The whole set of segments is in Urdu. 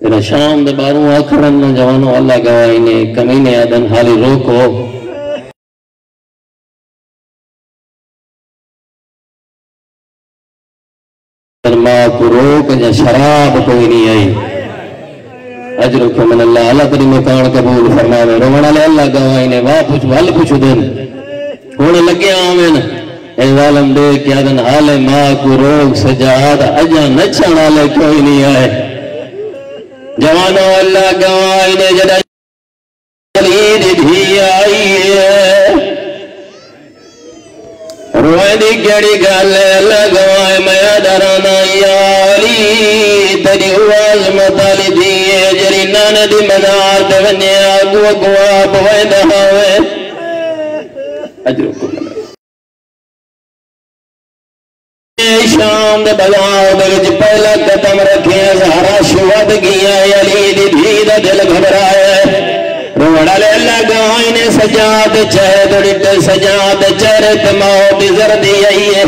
جڑا شام دے باروں آکھڑن نہ جوانو اللہ گواہی نے کمینے آدن حالی روکو۔ ماں کو روک جا، شراب کوئی نہیں آئی۔ اجرکم من اللہ اللہ تری مکان قبول فرماوے۔ رومن علی اللہ گواہی نے، واہ پوچھ، وال پوچھ دن۔ ہونے لگے آمین۔ اے ظالم دے کیا دن حال ماں کو روک سجاد اجا نچھن والے کوئی نہیں آئے۔ جوانو اللہ گواہی نے جڑا جلید بھی آئی ہے۔ روئے دی کیڑی گل ہے، اللہ گواہ میں ڈرانا یا علی تیری آواز مطالی دیئے جری نانا دی منار دے ونیا اگو اگو آپ وے دہاوے اجرکو منا شام دے بلاؤ دے وچ پہلا قدم رکھے سارا شوہد گیا علی دی بھی دا دل گھبرائے۔ روڑا لے اللہ نے سجاد چہد ڈٹ سجاد چرت موت زردی آئی ہے۔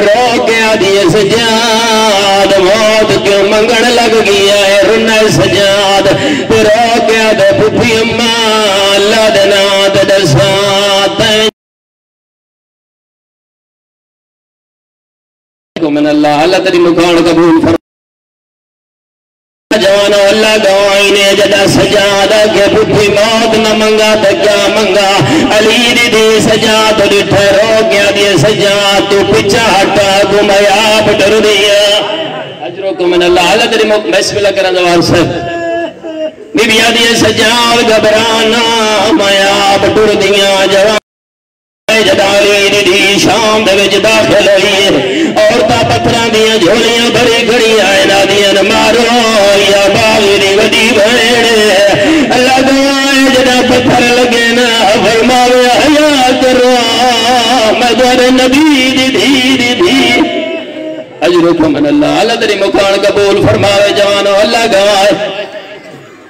رو کے آدھی سجاد موت کیوں منگڑ لگ گیا ہے؟ رن سجاد۔ رو کے آدھے پھپی اماں لدنات دسات من اللہ اللہ تری مکان قبول فرما۔ جوانو، اللہ گوائی نے جدا سجادہ کے بھٹی موت نہ منگا تا کیا منگا۔ علی دی دی سجاد ڈٹھے رو گیا دی سجاد تو پچھا ہٹا گمیا پٹر دیا اجرکو من اللہ اللہ تری مکان بسم اللہ کرن دوار سے بی بی دی سجاد گبرانا میا پٹر دیا جوان جدالی دی ہاں۔ شام دے وچ داخل ہوئی ہے۔ عورتاں پتھراں دیاں جھولیاں بھری گھڑی آئے نا دیاں مارو، یا باغی دی وڈی بھیڑ۔ اللہ گواہ جدا پتھر لگے نا فرماوے، حیا کرو۔ مگر نبی دی دھی دی دھی۔ اجرکم من اللہ اللہ تیری مکان قبول فرماوے، جوانو، اللہ گواہ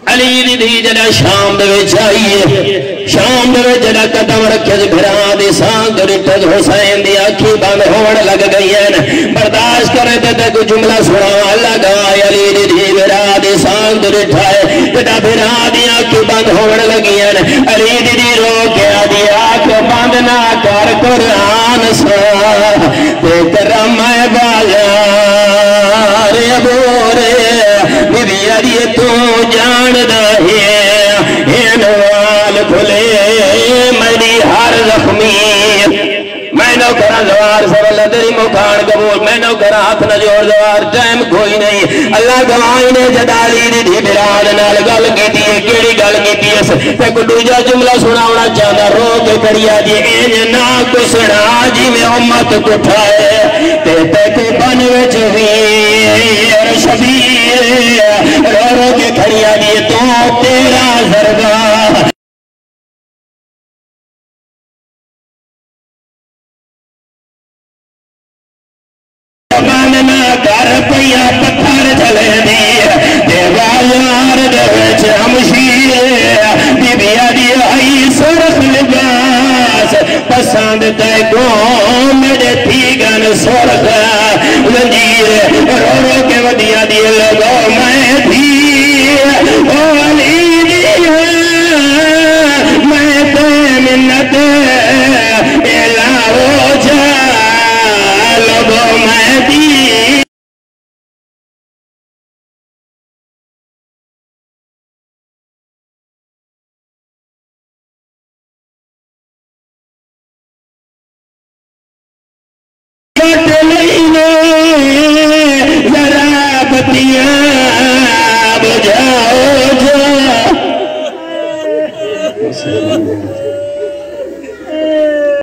علی دی دی جڑا شام دے وچ آئیے۔ شام دے جڑا قدم رکھے تے گھراں دی سانگ دے حسین دی اکھی بند ہون لگ گئی ہیں۔ برداشت کرے تے تے کوئی جملہ سنا لگا علی دی دی، میرا دی سانگ دے ٹھائے جڑا بھرا دی اکھی بند ہون لگی ہیں۔ علی دی دی رو کے دی اکھ بند نہ کر قرآن سا تے کرم نو کرا زوار سب اللہ تیری مکان قبول میں نو کرا ہاتھ نہ جوڑ زوار ٹائم کوئی نہیں اللہ گواہی نے جدالی دی دی براد نال گل کی دی کیڑی گل کی دی اس تے کو دوجا جملہ سنا ہونا چاہتا رو کے کریا دی این نا کو سنا جی میں امت کو ٹھائے تے تے کو بن وچ ویر شبیر رو رو کے کھڑیا دی تو تیرا در پیا پتھر چلے دی تے بازار دے وچ ہمشیر بیبیا دی آئی سرخ لباس پسند تے گو میرے